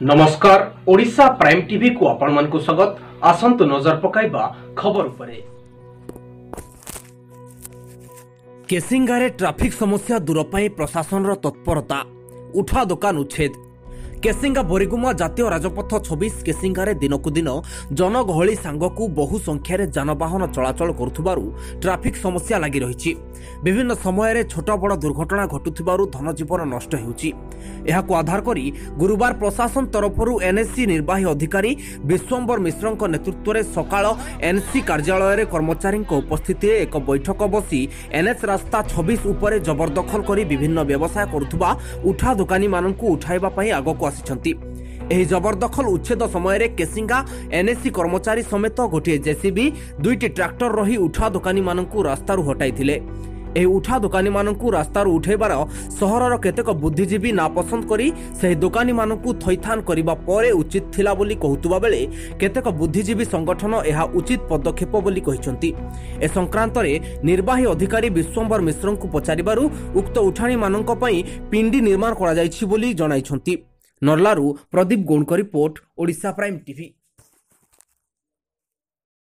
নমস্কাৰ Odisha prime TV কু আপোনাক স্বাগত আচন্ত নজৰ পকাইব খবৰ ওপৰত কেচিংগাৰে ট্ৰাফিক সমস্যা দূৰ পাই প্ৰশাসনৰ তৎপৰতা উঠা দোকান উচ্ছেদ କେସିଙ୍ଗା ବରିଗୁମା ଜାତୀୟ ରାଜପଥ ଛବିଶ କେସିଙ୍ଗାରେ ଦିନକୁ ଦିନ ଜନଗହଳି ସାଙ୍ଗକୁ ବହୁ ସଂଖ୍ୟାରେ ଯାନବାହନ ଚଳାଚଳ କରୁଥିବାରୁ ଟ୍ରାଫିକ୍ ସମସ୍ୟା ଲାଗି ରହିଛି। ବିଭିନ୍ନ ସମୟରେ ଛୋଟ ବଡ଼ ଦୁର୍ଘଟଣା ଘଟୁଥିବାରୁ ଧନଜୀବନ ନଷ୍ଟ ହେଉଛି ଏହାକୁ ଆଧାର କରି ଗୁରୁବାର ପ୍ରଶାସନ ତରଫରୁ ଏନ୍ଏସ୍ସି ନିର୍ବାହୀ ଅଧିକାରୀ ବିଶ୍ୱମ୍ବର ମିଶ୍ରଙ୍କ ନେତୃତ୍ୱରେ ସକାଳ ଏନ୍ସି କାର୍ଯ୍ୟାଳୟରେ କର୍ମଚାରୀଙ୍କ ଉପସ୍ଥିତିରେ ଏକ ବୈଠକ ବସି ଏନ୍ଏଚ୍ ରାସ୍ତା ଛବିଶ ଉପରେ ଜବରଦଖଲ କରି ବିଭିନ୍ନ ବ୍ୟବସାୟ କରୁଥିବା ଉଠା ଦୋକାନୀମାନଙ୍କୁ ଉଠାଇବା ପାଇଁ ଆଗକୁ ଆସିଛନ୍ତି। ଏହି ଜବରଦଖଲ ଉଚ୍ଛେଦ ସମୟରେ କେସିଙ୍ଗା ଏନ୍ଏସ୍ସି କର୍ମଚାରୀ ସମେତ ଗୋଟିଏ ଜେସିବି ଦୁଇଟି ଟ୍ରାକ୍ଟର ରହି ଉଠା ଦୋକାନୀମାନଙ୍କୁ ରାସ୍ତାରୁ ହଟାଇଥିଲେ। ଏହି ଉଠା ଦୋକାନୀମାନଙ୍କୁ ରାସ୍ତାରୁ ଉଠାଇବାର ସହରର କେତେକ ବୁଦ୍ଧିଜୀବୀ ନାପସନ୍ଦ କରି ସେହି ଦୋକାନୀମାନଙ୍କୁ ଥଇଥାନ କରିବା ପରେ ଉଚିତ ଥିଲା ବୋଲି କହୁଥିବା ବେଳେ କେତେକ ବୁଦ୍ଧିଜୀବୀ ସଂଗଠନ ଏହା ଉଚିତ ପଦକ୍ଷେପ ବୋଲି କହିଛନ୍ତି। ଏ ସଂକ୍ରାନ୍ତରେ ନିର୍ବାହୀ ଅଧିକାରୀ ବିଶ୍ୱମ୍ବର ମିଶ୍ରଙ୍କୁ ପଚାରିବାରୁ ଉକ୍ତ ଉଠାଣୀମାନଙ୍କ ପାଇଁ ପିଣ୍ଡି ନିର୍ମାଣ କରାଯାଇଛି ବୋଲି ଜଣାଇଛନ୍ତି। ନର୍ଲାରୁ ପ୍ରଦୀପ ଗୌଣଙ୍କ ରିପୋର୍ଟ ଓଡ଼ିଶା ପ୍ରାଇମ୍ ଟିଭି।